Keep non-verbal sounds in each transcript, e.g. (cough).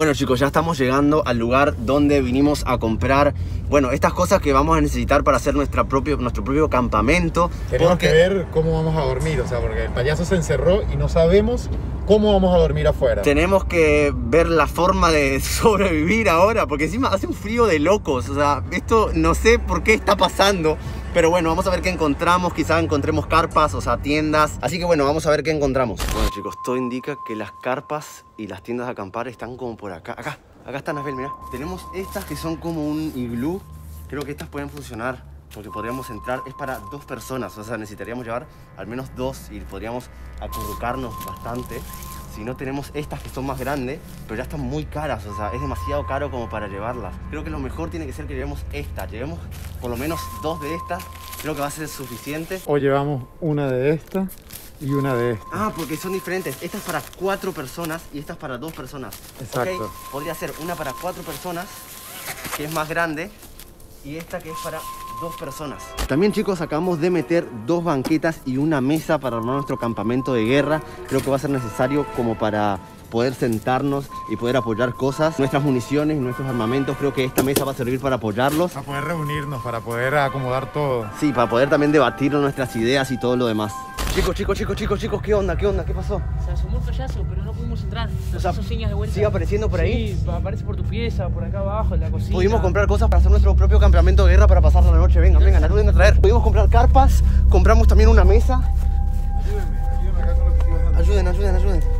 Bueno chicos, ya estamos llegando al lugar donde vinimos a comprar, bueno, estas cosas que vamos a necesitar para hacer nuestra propio, nuestro propio campamento. Tenemos porque- que ver cómo vamos a dormir, o sea, porque el payaso se encerró y no sabemos cómo vamos a dormir afuera. Tenemos que ver la forma de (laughs) sobrevivir ahora, porque encima hace un frío de locos. O sea, esto no sé por qué está pasando. Pero bueno, vamos a ver qué encontramos. Quizá encontremos carpas, o sea, tiendas. Así que bueno, vamos a ver qué encontramos. Bueno chicos, todo indica que las carpas y las tiendas de acampar están como por acá. Acá, acá están, Asbel, mirá. Tenemos estas que son como un iglú. Creo que estas pueden funcionar. Porque podríamos entrar, es para dos personas, o sea, necesitaríamos llevar al menos dos y podríamos acurrucarnos bastante. Si no tenemos estas que son más grandes, pero ya están muy caras, o sea, es demasiado caro como para llevarlas. Creo que lo mejor tiene que ser que llevemos esta, llevemos por lo menos dos de estas, creo que va a ser suficiente. O llevamos una de estas y una de estas. Ah, porque son diferentes. Esta es para cuatro personas y esta es para dos personas. Exacto. Podría ser una para cuatro personas, que es más grande, y esta que es para dos personas. También chicos, acabamos de meter dos banquetas y una mesa para armar nuestro campamento de guerra. Creo que va a ser necesario como para poder sentarnos y poder apoyar cosas, nuestras municiones y nuestros armamentos. Creo que esta mesa va a servir para apoyarlos. Para poder reunirnos, para poder acomodar todo. Sí, para poder también debatir nuestras ideas y todo lo demás. Chicos, chicos, chicos, chicos, chicos, ¿qué onda? ¿Qué onda? ¿Qué pasó? Se asomó el payaso, pero no pudimos entrar. Nos O sea, hizo señas de vuelta. ¿Sigue apareciendo por ahí? Sí, aparece por tu pieza, por acá abajo, en la cocina. Pudimos comprar cosas para hacer nuestro propio campamento de guerra para pasar la noche. Vengan, vengan, ayuden a traer. Pudimos comprar carpas, compramos también una mesa. Ayúdenme, ayúdenme acá con lo que estoy. Ayuden, ayuden, ayuden.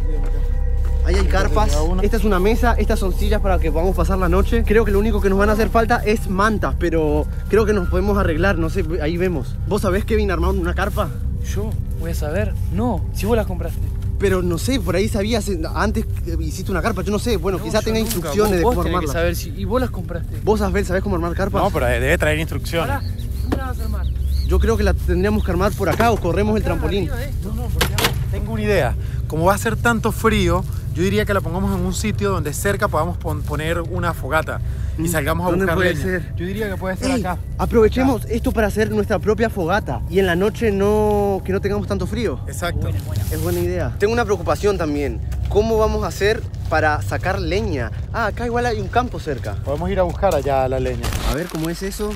Carpas. Esta es una mesa, estas son sillas para que podamos pasar la noche. Creo que lo único que nos van a hacer falta es mantas, pero creo que nos podemos arreglar, no sé, ahí vemos. ¿Vos sabés Kevin armando una carpa? ¿Yo? ¿Voy a saber? No, si vos las compraste. Pero no sé, por ahí sabías, eh, antes hiciste una carpa, yo no sé, bueno, No, quizá yo tenga nunca. instrucciones de Vos cómo tenés que armarla. saber si... Y vos las compraste. ¿Vos, Asbel, sabés cómo armar carpas? No, pero debe traer instrucciones. Pará, ¿cómo las vas a armar? Yo creo que la tendríamos que armar por acá o corremos el trampolín. De. No, no, porque tengo una idea. Como va a ser tanto frío, yo diría que la pongamos en un sitio donde cerca podamos pon- poner una fogata y salgamos a ¿Dónde buscar puede leña. ser? Yo diría que puede ser Ey, acá. aprovechemos esto para hacer nuestra propia fogata y en la noche no que no tengamos tanto frío. Exacto. Es buena idea. Tengo una preocupación también. ¿Cómo vamos a hacer para sacar leña? Ah, acá igual hay un campo cerca. Podemos ir a buscar allá la leña. A ver cómo es eso.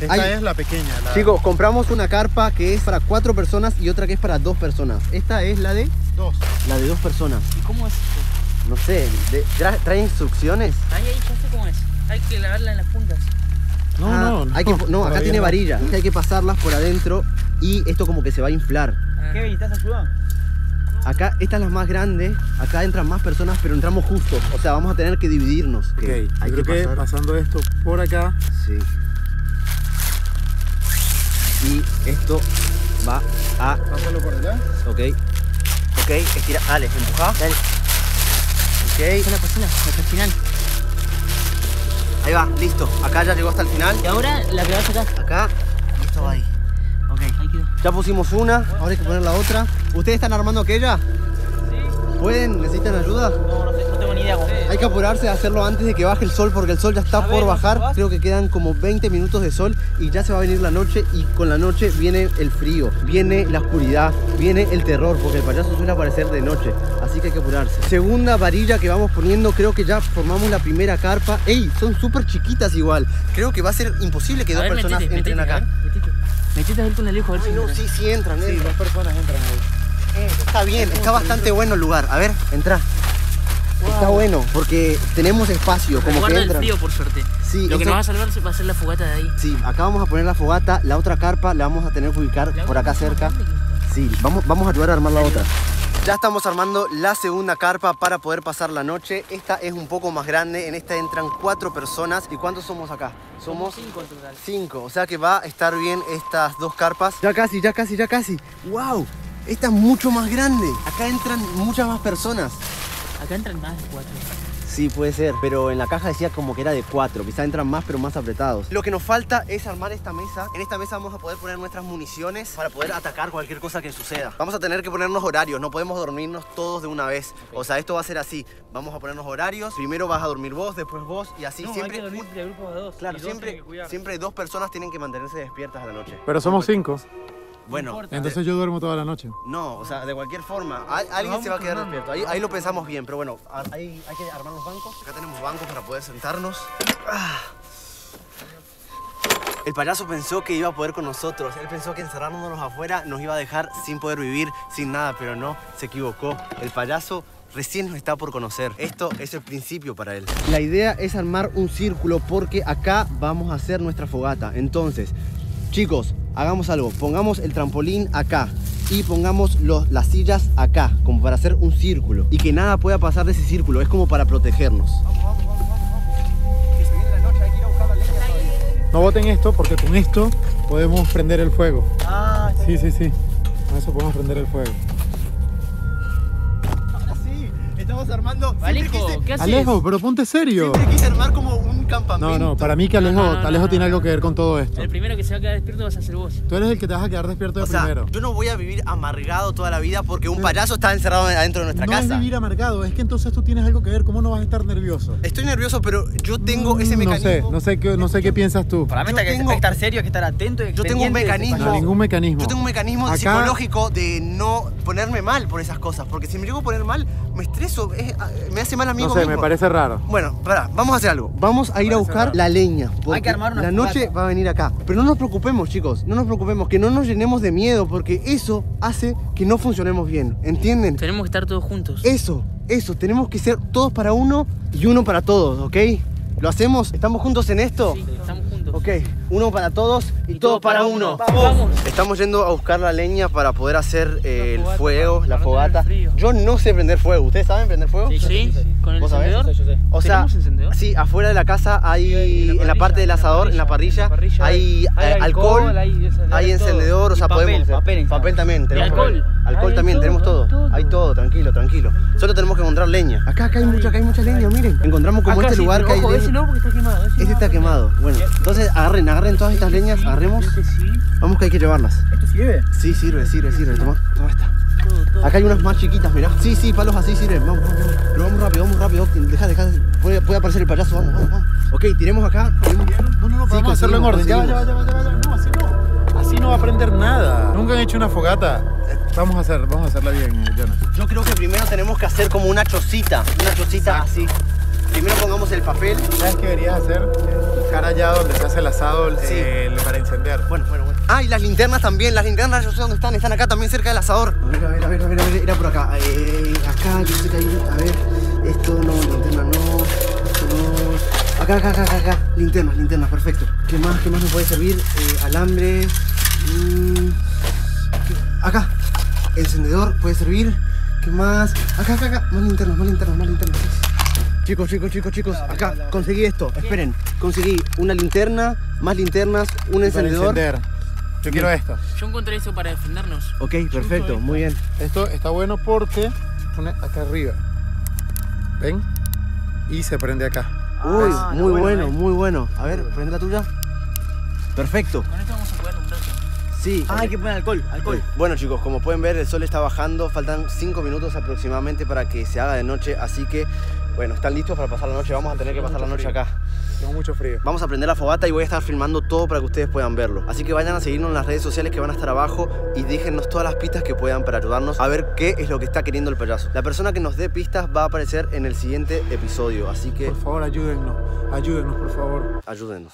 Esta Ay. es la pequeña. La... Chicos, compramos una carpa que es para cuatro personas y otra que es para dos personas. Esta es la de dos. la de dos personas. ¿Y cómo es esto? No sé, de- tra- trae instrucciones. Ahí, ahí, ya sé cómo es. Hay que lavarla en las puntas. No, Ah, no, no. hay que, no, acá tiene no. varilla. Hay que pasarlas por adentro y esto como que se va a inflar. Ah. Kevin, ¿estás ayudando? Acá, esta es la más grande, acá entran más personas, pero entramos justos. O sea, vamos a tener que dividirnos. Ok, Que yo creo que pasar- pasando esto por acá. Sí. Y esto va a. Pásalo por allá. Ok. Estira. Dale, empuja. Dale. Ok. la cocina, hasta el final. Ahí va, listo. Acá ya llegó hasta el final. Y ahora la que vas acá. Acá. Y esto va ahí. Ok. Ahí quedó. Ya pusimos una, ahora hay que poner la otra. ¿Ustedes están armando aquella? Sí. ¿Pueden? ¿Necesitan ayuda? No, no sé, Hay que apurarse a hacerlo antes de que baje el sol porque el sol ya está A por ver, bajar. Creo que quedan como 20 minutos de sol y ya se va a venir la noche y con la noche viene el frío, viene la oscuridad, viene el terror porque el payaso suele aparecer de noche. Así que hay que apurarse. Segunda varilla que vamos poniendo, creo que ya formamos la primera carpa. ¡Ey! Son súper chiquitas igual. Creo que va a ser imposible que A dos ver, personas metete, entren metete, acá. a ver, metete. Metete a ver Ay, si no, sí, sí entran, Sí, entran. dos personas entran ahí. Eh, está bien, está bastante bueno el lugar. A ver, entra. Bueno, porque tenemos espacio, como que el frío, por suerte. Sí, Lo que nos va a salvar va a ser la fogata de ahí. Sí, acá vamos a poner la fogata, la otra carpa la vamos a tener que ubicar por acá cerca. Sí, vamos, vamos a ayudar a armar la otra. Ya estamos armando la segunda carpa para poder pasar la noche. Esta es un poco más grande, en esta entran cuatro personas. ¿Y cuántos somos acá? Somos cinco en total. cinco, o sea que va a estar bien estas dos carpas. Ya casi, ya casi, ya casi. ¡Wow! Esta es mucho más grande. Acá entran muchas más personas. Acá entran más de cuatro. Sí, puede ser, pero en la caja decía como que era de cuatro, quizá entran más pero más apretados. Lo que nos falta es armar esta mesa. En esta mesa vamos a poder poner nuestras municiones para poder atacar cualquier cosa que suceda. Vamos a tener que ponernos horarios, no podemos dormirnos todos de una vez. O sea, esto va a ser así. Vamos a ponernos horarios. Primero vas a dormir vos, después vos y así No, siempre. hay que dormir de grupos de dos. Claro, dos siempre, siempre dos personas tienen que mantenerse despiertas a la noche. Pero somos cinco. Bueno, importa. Entonces yo duermo toda la noche. No, o sea, de cualquier forma, al- alguien se va a quedar despierto. Ahí, ahí lo pensamos bien, pero bueno, ahí hay que armar los bancos. Acá tenemos bancos para poder sentarnos. Ah. El payaso pensó que iba a poder con nosotros. Él pensó que encerrándonos afuera nos iba a dejar sin poder vivir, sin nada, pero no, se equivocó. El payaso recién nos está por conocer. Esto es el principio para él. La idea es armar un círculo porque acá vamos a hacer nuestra fogata. Entonces, chicos, hagamos algo. Pongamos el trampolín acá y pongamos los- las sillas acá, como para hacer un círculo. Y que nada pueda pasar de ese círculo. Es como para protegernos. Que se viene la noche, hay que ir a buscar la leña No boten esto porque con esto podemos prender el fuego. Ah, Sí, sí, sí. Con eso podemos prender el fuego. ahora sí. Estamos armando. Alejo, quise, ¿qué haces? Alejo, pero ponte serio. siempre quise armar como un campamento. No, no, para mí que Alejo, No, no, no, Alejo no, tiene no. algo que ver con todo esto. El primero que se va a quedar despierto vas a ser vos. Tú eres el que te vas a quedar despierto de O sea, primero. yo no voy a vivir amargado toda la vida porque un payaso está encerrado adentro de nuestra no casa. es vivir amargado, es que entonces tú tienes algo que ver. ¿Cómo no vas a estar nervioso? Estoy nervioso, pero yo tengo ese Mm, no mecanismo. sé, no sé qué, no sé qué piensas tú. Para mí está que, tengo- hay que estar serio, hay que estar atento. y Yo tengo un mecanismo. No, ningún mecanismo. Yo tengo un mecanismo Acá- psicológico de no ponerme mal por esas cosas. Porque si me llego a poner mal, me estreso, es- me hace mal a mí No mismo. sé, me parece raro. Bueno, pará, vamos a hacer algo. Vamos a ir a buscar la leña. porque que armar una La noche va a venir acá. Pero no nos preocupemos, chicos. No nos preocupemos. Que no nos llenemos de miedo. Porque eso hace que no funcionemos bien. ¿Entienden? Tenemos que estar todos juntos. Eso, eso. Tenemos que ser todos para uno y uno para todos, ¿ok? ¿Lo hacemos? ¿Estamos juntos en esto? Sí, estamos juntos. Ok, uno para todos y, todos para uno. Vamos. Estamos yendo a buscar la leña para poder hacer eh, el fogata, fuego, para- la fogata. Yo no sé prender fuego. ¿Ustedes saben prender fuego? Sí, con el encendedor. Yo sé, yo sé. O sea, ¿Tenemos encendedor? sí, afuera de la casa hay, en la parte del asador, en la parrilla, hay, eh, alcohol, hay encendedor, o sea, papel, podemos... papel, papel también. tenemos alcohol. Alcohol Hay también, todo, tenemos todo. todo. Hay todo, tranquilo, tranquilo. Solo tenemos que encontrar leña. Acá, acá hay mucha, acá hay mucha leña, miren. Encontramos como Acá este sí, lugar que hay ojo, leña. ese no porque está quemado. ese Este no está quemado. Bueno, entonces agarren, agarren todas estas leñas, agarremos. prender. Este sí. Vamos que hay que llevarlas. ¿Esto sirve? Sí, sirve, sirve, sirve. Toma, toma esta. Acá hay unas más chiquitas, mirá. Sí, sí, palos así sirven. Vamos, vamos, vamos. Pero vamos rápido, vamos rápido. Deja, deja. Puede, puede aparecer el payaso. Vamos, vamos, vamos. Ok, tiremos acá. tiremos. No, no, no, Sí, podemos hacerlo en orden. Ya va, ya va, ya va, ya va. No, así no. Así no va a aprender nada. Nunca han hecho una fogata. Eh, Vamos a hacer, vamos a hacerla bien, eh, Jonas. Yo creo que primero tenemos que hacer como una chocita. Una chocita así. Primero pongamos el papel. ¿Sabes qué deberías hacer? Buscar allá donde se hace el asado Sí. el- para incendiar. Bueno, bueno, bueno. Ah, y las linternas también. Las linternas yo sé dónde están. Están acá también cerca del asador. A ver, a ver, a ver, a ver, a ver. Era por acá. Eh, acá, yo sé que hay. A ver. Esto no, linterna no. Esto no. Acá, acá, acá, acá, acá. Linternas, linternas, perfecto. ¿Qué más? ¿Qué más me puede servir? Eh, alambre. Mm. Acá. Encendedor puede servir. ¿Qué más? Acá, acá, acá. Más linternas, más linternas, más linternas. Chicos, chicos, chicos, chicos, acá conseguí esto. Esperen, conseguí una linterna, más linternas, un encendedor. encender. Yo quiero esto. Yo encontré eso para defendernos. Ok, perfecto, muy bien. Esto está bueno porque pone acá arriba. ¿Ven? Y se prende acá. Uy, Ah, muy no, bueno, bueno, muy bueno. A ver, prende la tuya. Perfecto. Con esto vamos a poder un rato. Sí. Ah, hay que poner alcohol, alcohol. Bueno chicos, como pueden ver el sol está bajando, faltan 5 minutos aproximadamente para que se haga de noche, así que bueno, están listos para pasar la noche, vamos a tener que pasar la noche acá. Tengo mucho frío. Vamos a prender la fogata y voy a estar filmando todo para que ustedes puedan verlo. Así que vayan a seguirnos en las redes sociales que van a estar abajo y déjennos todas las pistas que puedan para ayudarnos a ver qué es lo que está queriendo el payaso. La persona que nos dé pistas va a aparecer en el siguiente episodio, así que Por favor, ayúdennos. Ayúdennos, por favor. ayúdenos.